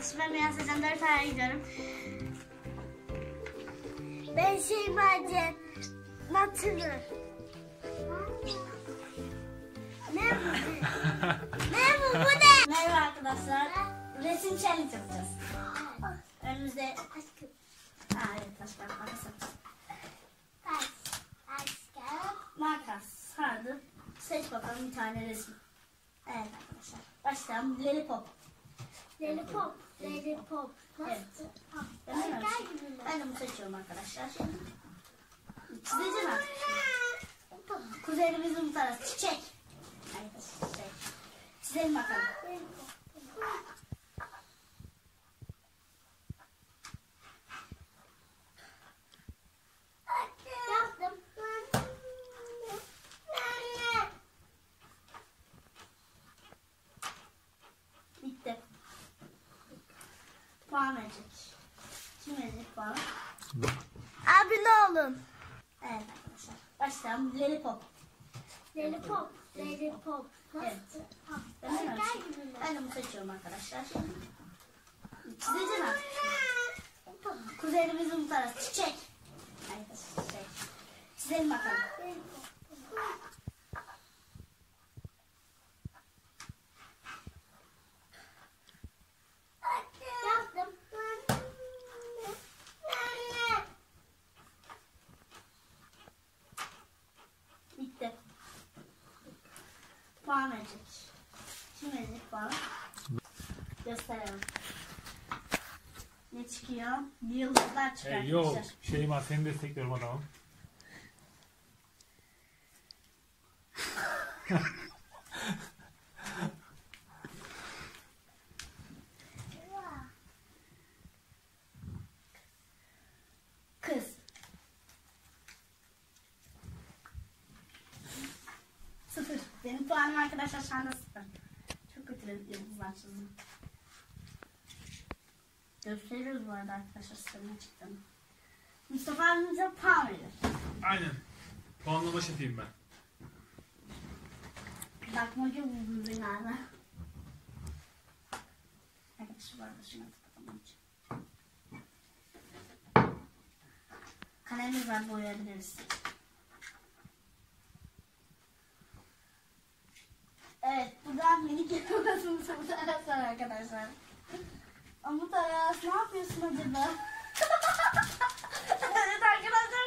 arkadaşım. Ben Beyaz Sezen 4 aya gidiyorum. Ben Şeyma'cığım. Natırı. Ne bu? ne bu? Bu ne? Merhaba arkadaşlar. Resim challenge yapacağız. Önümüzde... Ha evet taş kağıt makas yapacağız. Taş. Makas, sardı. Seç bakalım bir tane resim. Evet arkadaşlar. Başlayalım. Lollipop. Lollipop. Lollipop. Evet. Nasıl? Ben mi? ben de bunu seçiyorum arkadaşlar. Çizeceğim artık. Kuzenimizin bu tarafı. Çiçek. Çiçek. Çizelim bakalım. Yaptım. Bitti. Puan verecek. Kim verecek puanı? Abi ne olun? Evet arkadaşlar. Başlayalım. Lollipop. Lollipop. Lollipop. Evet. Ben mi? ben de bunu seçiyorum arkadaşlar. Çizeceğim artık. Kuzenimizin bu tarafı. Çiçek. Çizelim bakalım. Yaptım. Bitti. Puan verecek. Kim verecek puanı? Gösterelim. Ne çıkıyor? Yıldızlar çıkıyor Hey, yo, arkadaşlar. Şeyma seni destekliyorum adamım. Kız. Sıfır. Benim puanım arkadaşlar şu anda sıfır. Çok kötü yıldızlar çizdim. Gösteriyoruz bu arada arkadaşlar ne çıktığını. Mustafa abimize puan veriyor. Aynen. Puanlama şefiyim ben. Bakmaca buldu beni abi. Arkadaşlar bu arada şuna tıklamak için. Kalemimiz var boyayabiliriz. Evet buradan minik yapılmasını bu arkadaşlar. Ama bu taraf ne yapıyorsun acaba? evet arkadaşlar.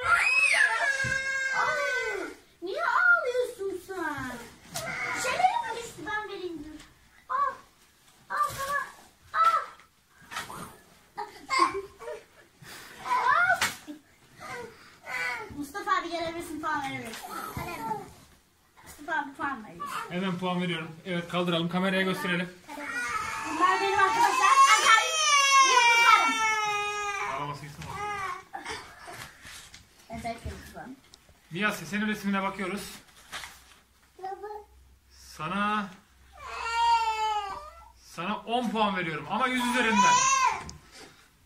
Ay, niye ağlıyorsun sen? Şeylerim mi düştü ben vereyim dur. Al. Al sana. Al. Al. Mustafa abi gelebilirsin puan verebilirsin. Mustafa abi puan veriyor. Hemen puan veriyorum. Evet kaldıralım kameraya gösterelim. Bunlar benim arkadaşlar. Acayip yıldızlarım. Ağlaması gitsin o. Acayip yıldızlarım. Miyasi senin resmine bakıyoruz. Sana sana 10 puan veriyorum ama 100 üzerinden.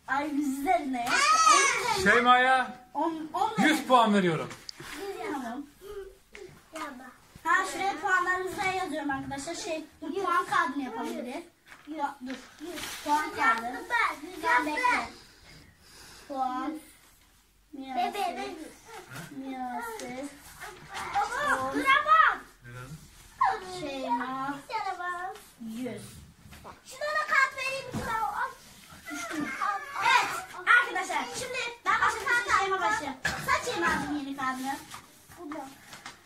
Ay yüz üzerine. On üzerine. Şeyma'ya On, on 100 puan veriyorum. Tamam. Ha şuraya puanlarınızı da yazıyorum arkadaşlar. Şey, dur puan kağıdını yapalım bir de. Pu- dur. Puan kağıdı. Sen bekle. Puan. Miyasi. Miyasi. Şeyma. Yüz. Evet arkadaşlar şimdi ben başlayayım. Şeyma başlayayım. Saç Şeyma'cığım yeni kağıdını.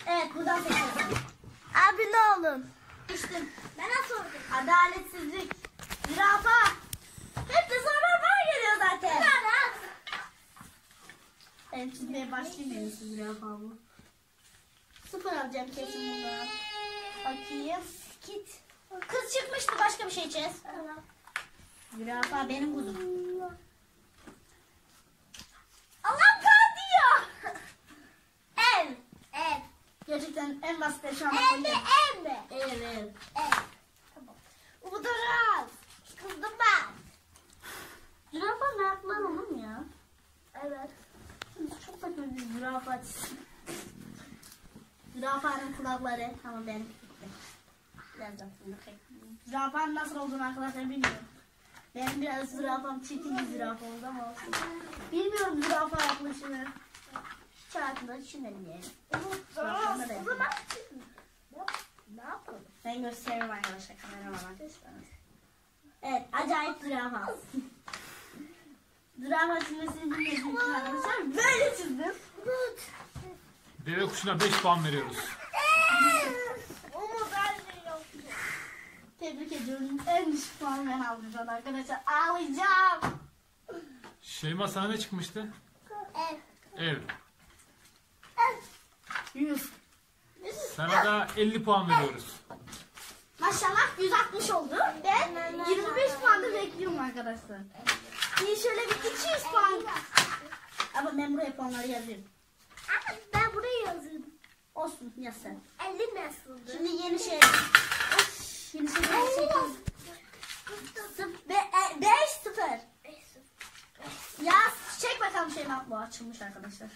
Evet buradan seçiyorum. Abi ne olun? İşte ben nasıl Adaletsizlik. Zürafa. Hep de zararlar geliyor zaten. Evet çizmeye başlayayım en iyisi zürafa bu. Sıfır alacağım kesin bunu. Bakayım. Git. Kız çıkmıştı başka bir şey çiz. Zürafa benim kuzum. Allah'ım kal diyor. El. El. Gerçekten en basit şu an. El mi? El mi? El el. El. Tamam. Uğduraz. Kızdım ben. Zürafa ne yaptılar oğlum ya? Evet. Çok saçma bir zürafa çizim. Zürafanın kulakları ama ben biraz da bunu Zürafanın nasıl olduğunu arkadaşlar bilmiyorum. Benim biraz zürafam çirkin bir zürafa oldu ama olsun. Bilmiyorum zürafa yaklaşımı. Hiç hayatımda düşünmedim yani. Zürafamda da O yok. zaman ne yapalım? Ben gösteririm arkadaşlar kameramana. Evet acayip zürafa. zürafa çizmesini bilmediğim için arkadaşlar böyle çizdim. Deve kuşuna 5 puan veriyoruz. Tebrik ediyorum. En düşük puan ben aldım şu an arkadaşlar. Ağlayacağım. Şeyma sana ne çıkmıştı? Ev. Ev. Yüz. Sana da 50 puan veriyoruz. Maşallah 160 oldu. Ben 25 puan da bekliyorum arkadaşlar. İyi şöyle bir 200 puan. Ama ben buraya puanları yazıyorum. Ama ben buraya yazdım. Olsun yaz sen. 50 nasıldı? Şimdi yeni şey. Yeni şey. Yeni şey. Sıf- Be, e, 5 0. Yaz. Çek bakalım şey bu açılmış arkadaşlar.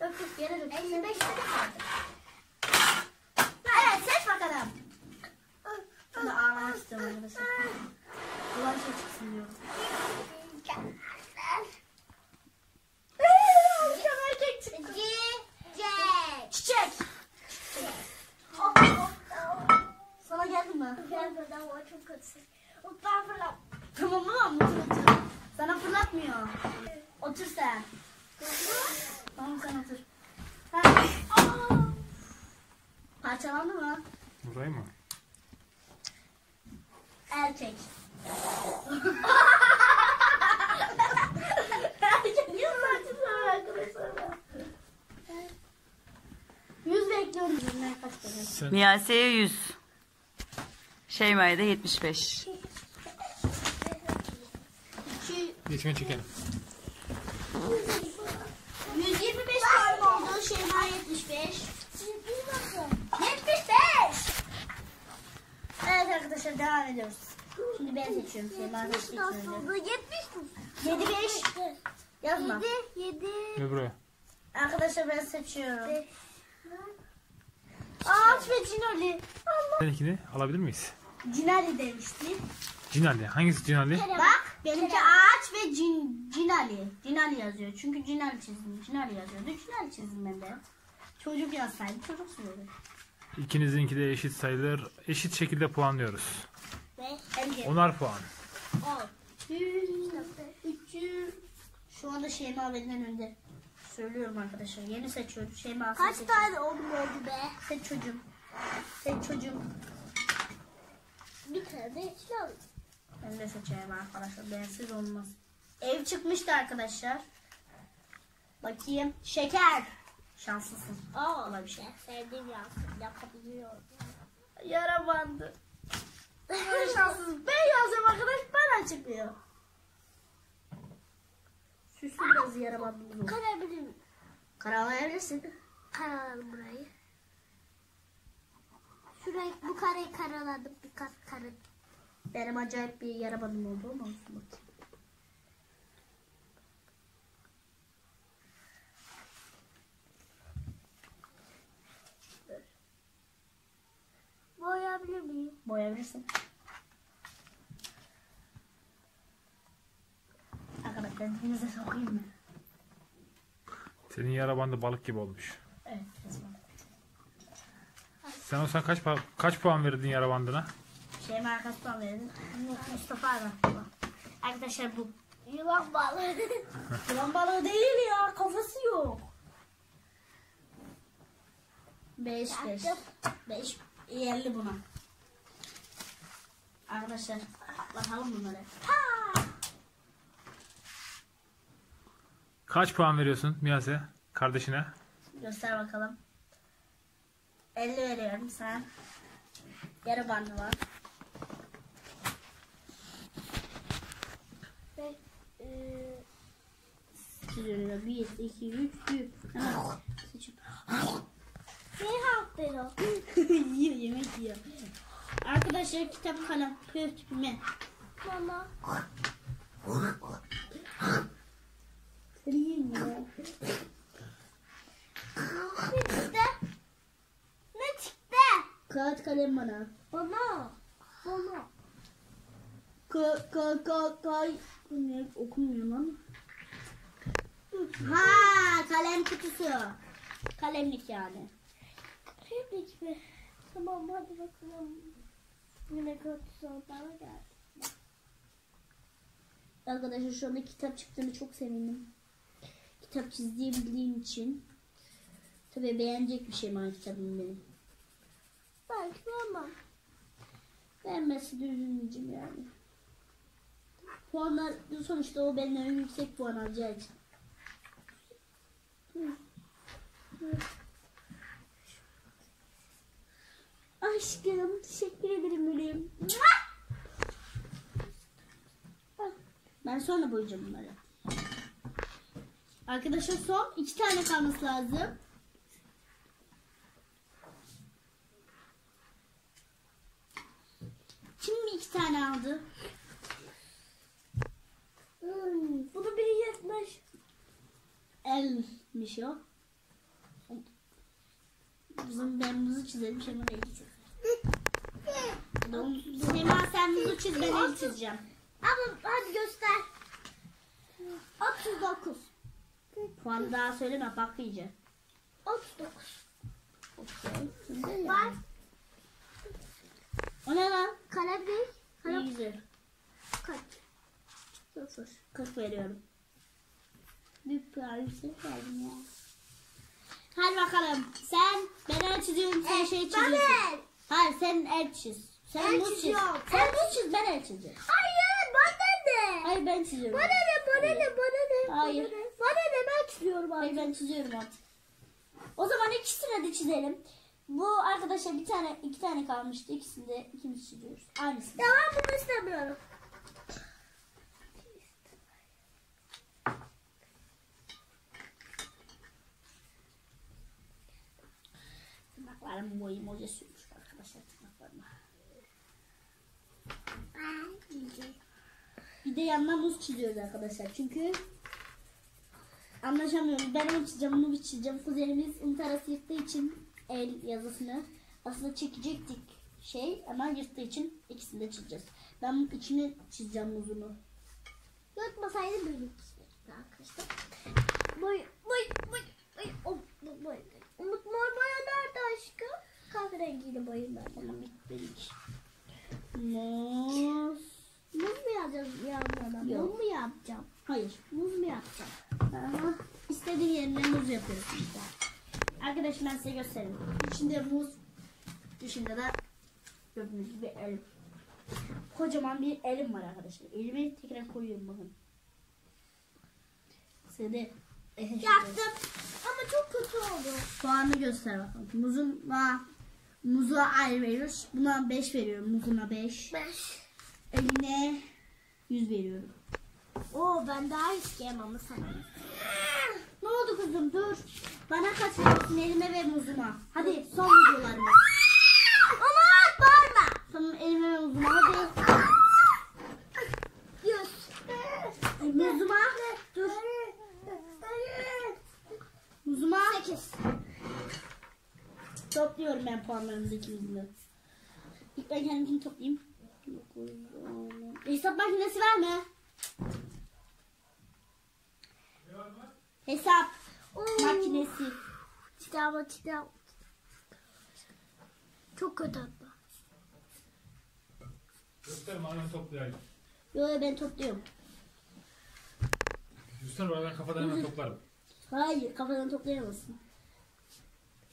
Dök yere dök. 55 lira kaldı. Evet seç bakalım. Şimdi ağlamak istiyorum arkadaşlar. Ulan şey çıksın diyorum. Sana geldi mi? Gelmedi ama çok kötü. Ben fırlat. Tamam mı? Sana fırlatmıyor. Otur sen. Tamam sen otur. Ha. Parçalandı mı? Burayı mı? Erkek. Erkek niye saçmalıyor arkadaşlar? Yüz Yüzüne kaç tane? Sen Niyase'ye 100. Şeyma'ya da 75. İki, geçme çekelim. 125 puan oldu. Şeyma 75. 75. Evet arkadaşlar devam ediyoruz. Şimdi ben seçiyorum. Şeyma. Nasıldı? 70 75. Yazma. 7 Ve buraya. Arkadaşlar ben seçiyorum. Ağaç ve Cinali. Allah. Seninkini alabilir miyiz? Cinali demişti. Cinali. Hangisi Cinali? Bak benimki ağaç ve cin, Cinali. Cinali yazıyor. Çünkü Cinali çizdim. Cinali yazıyordu. Cinali çizdim ben de. Çocuk yazsaydı çocuk söyledi. İkinizinki de eşit sayılır. Eşit şekilde puanlıyoruz. Elde. Onar puan. 300. Şu anda Şeyma benden önde. Söylüyorum arkadaşlar. Yeni seçiyorum. Şeyma Kaç seç. tane oldu oldu be? Seç çocuğum. Seç çocuğum. Bir tane içine alayım. Ben de seçerim arkadaşlar. Bensiz olmaz. Ev çıkmıştı arkadaşlar. Bakayım. Şeker. Şanslısın. Aa, Olay bir şey. sevdiğim yansın. Yapabiliyorum. Yara bandı. Ben yazıyorum arkadaş bana çıkıyor. Süslü biraz yara bandımız oldu. Karabilir miyim? Karalayabilirsin. Karalalım burayı. Şurayı, bu kareyi karaladım. Birkaç kare. Benim acayip bir yara bandım oldu ama olsun bakayım. Boyayabilir miyim? Boyayabilirsin. Arkadaşlar denize sokayım mı? Senin yara bandı balık gibi olmuş. Evet. resmen. Sen olsan kaç pa- kaç puan verirdin yara bandına? Şey markasından verin. Mustafa abi. Arkadaşlar bu. Yılan balığı. Yılan balığı değil ya. Kafası yok. 5 5. 5 50 buna. Arkadaşlar bakalım bunları. Ha! Kaç puan veriyorsun Miyase kardeşine? Göster bakalım. 50 veriyorum sen. Yarı bandı var. Ve, eee, Çiziyorum. 1, 2, 3, 4. Hemen seçiyorum. Ne yaptın o? yiyor yemek yiyor. Arkadaşlar kitap kalem püf me. Mama. Yiyeyim ya. Ne çıktı? Ne çıktı? Kağıt kalem bana. Bana. Bana. Ka ka ka kay. Bu ne okunmuyor lan. Ha kalem kutusu. Kalemlik yani. Kremlik mi? Tamam hadi bakalım. Yine kötü sorulara geldi. Arkadaşlar şu anda kitap çıktığını çok sevindim. Kitap çizdiğim için. Tabii beğenecek bir şey mi kitabım benim. Belki ama. Beğenmesi de üzülmeyeceğim yani. Puanlar sonuçta o benden en yüksek puan alacağı için. Aşkım teşekkür ederim Mülüm. Ben sonra boyayacağım bunları. Arkadaşlar son iki tane kalması lazım. Kim iki tane aldı? Hmm, bunu biri yetmiş. Elmiş o. Bizim ben muzu çizelim Şema da eli çizer. Sema sen muzu çiz ben el çizeceğim. Ama hadi göster. 39. Puanı daha söyleme bak iyice. 39. Okey. Şimdi Var. O ne lan? Kalem değil. İyi güzel. kaç? Sıfır. 40 veriyorum. Bir puan yüksek verdim ya. Hadi bakalım. Sen ben el çiziyorum sen şey çiziyorsun. Ben. Hayır sen el çiz. Sen El çiz. çiziyorum. Sen muz çiz ben el çizeceğim. Hayır bana ne? Hayır ben çiziyorum. Bana ne bana ne bana ne? Hayır. Bana ne, Hayır abi. ben çiziyorum artık. O zaman ikisini de çizelim. Bu arkadaşlar bir tane iki tane kalmıştı. İkisini de ikimiz çiziyoruz. Aynısını. Ya ben bunu istemiyorum. Tırnaklarım boyum hoca sürmüş arkadaşlar tırnaklarıma. Bir de yanına muz çiziyoruz arkadaşlar. Çünkü anlaşamıyoruz. Ben onu çizeceğim, onu çizeceğim. Kuzenimiz untarası yırttığı için el yazısını aslında çekecektik şey ama yırttığı için ikisini de çizeceğiz. Ben içini çizeceğim muzunu. Yutmasaydı böyle çizecektim arkadaşlar. Da gördüğünüz gibi elim. Kocaman bir elim var arkadaşlar. Elimi tekrar koyuyorum bakın. De Yaptım. Ama çok kötü oldu. Puanı göster bakalım. Muzuna, muza ayrı veriyoruz. Buna 5 veriyorum. Muzuna 5. Beş. Eline 100 veriyorum. Oo ben daha isteyemem ama sana. Ne oldu kızım dur. Bana kaç veriyorsun elime ve muzuma. Hadi son videolarımız. Muzuma hadi. Yüz. Muzuma. Dur. Muzuma. Sekiz. Topluyorum ben puanlarımızı ikimizin de. İlk ben kendimkini toplayayım. Hesap makinesi var mı? Hesap Oo. makinesi. Kitaba kitap. Çok kötü abi ben toplayayım. Yo yo, ben topluyorum. Göster bana ben kafadan hemen toplarım. Hayır kafadan toplayamazsın.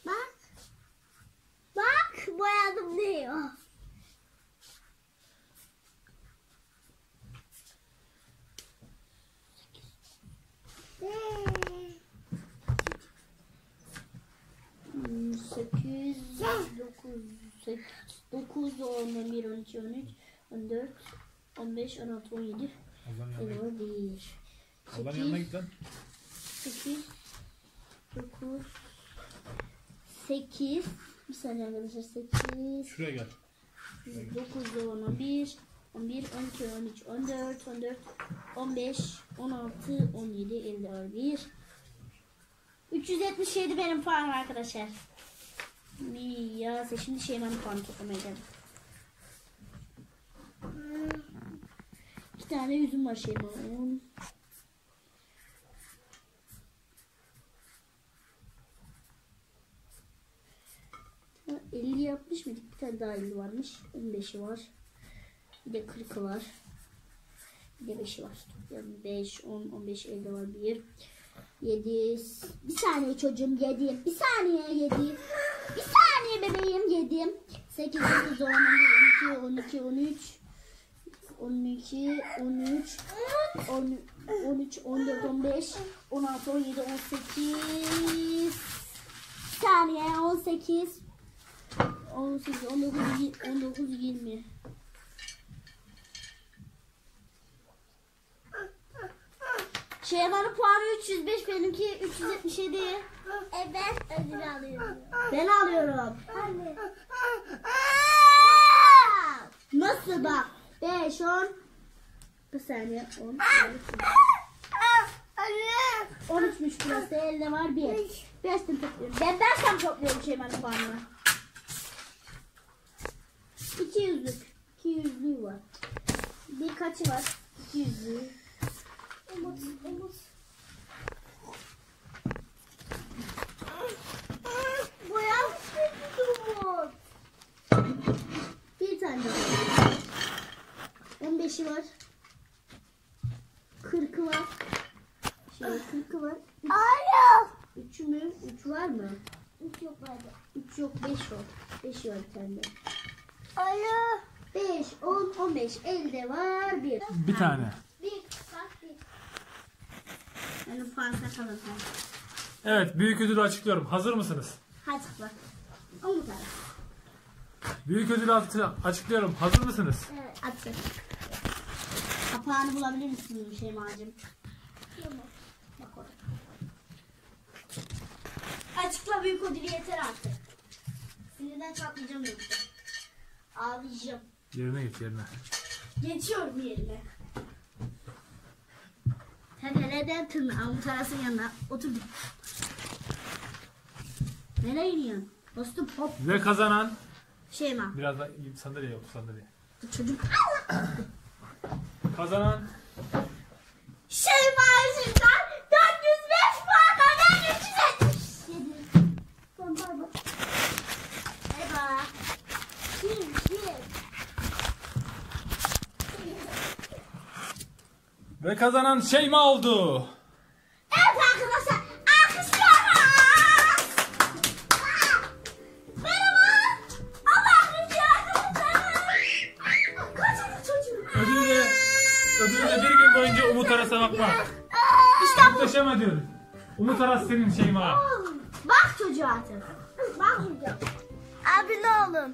Bak. Bak boyadım diyor. Hmm, Sekiz, dokuz, sekiz, dokuz, on, on bir, on iki, on üç, on dört, on beş, on altı, on yedi. Ablanın yanına git. Elma bir. Ablanın yanına git lan. Sekiz, dokuz, sekiz. Bir saniye arkadaşlar sekiz. Şuraya gel. 9, 10, 11, 11, 12, 13, 14, 14, 15, 16, 17, 51. 377 benim puanım arkadaşlar. Ya şimdi Şeyma'nın puanı toplamaya geldim. İki tane yüzüm var Şeyma'nın. Ha, 50 yapmış mıydık? Bir tane daha 50 varmış. 15'i var. Bir de 40'ı var. Bir de 5'i var. Yani 5, 10, 15, 50 var. 1, 7. Bir saniye çocuğum 7. Bir saniye 7. Bir saniye bebeğim 7. 8, 9, 10, 11, 12, 12, 13. 12, 13, 10, 13, 14, 15, 16, 17, 18. Bir saniye 18. 18, 19, 19, 20. Şeymanın puanı 305, benimki 377. Evet ödül alıyorum. Ben alıyorum. Anne. Nasıl bak? 5, 10. Bir saniye 10. Anne. 13'müş burası. Elde var 1. 5 tane topluyorum. Ben dersem topluyorum Şeymanın puanını. 200'lük. 200'lüğü var. Bir kaçı var? 200'lüğü. Umut, Umut. Bir Umut. Bir tane daha. 15'i var. 40'ı var. Şey 40'ı var. Alo. 3 mü? 3 var mı? Üç yok vardı. 3 yok 5 var. 5 var bir tane. Alo. 5, 10, 15. Elde var 1. Bir tane. Bir, bak bir. Benim puan sakalım. Evet büyük ödülü açıklıyorum. Hazır mısınız? Hadi bak. O mu tane? Büyük ödülü açı- açıklıyorum. Hazır mısınız? Evet. Atın. Kapağını bulabilir misin Şeyma'cığım? Tamam. Bak orada. Açıkla büyük ödülü yeter artık. Sinirden çatlayacağım yoksa. Ağlayacağım. Yerine geç yerine. Geçiyorum yerine. Hadi neden tırnağımın tarasının yanına oturdum. Nereye iniyorsun? Dostum hop. Ve kazanan Şeyma. biraz da sandalye yok sandalye. Bu çocuk. Kazanan Şeyma yüzünden 405 puan ben 377. Tamam bay bay. Bay bay. Kim, kim? ve kazanan Şeyma oldu. Umut Aras senin Şeyma. Bak çocuğa artık. Bak çocuğa. Abi ne oğlum?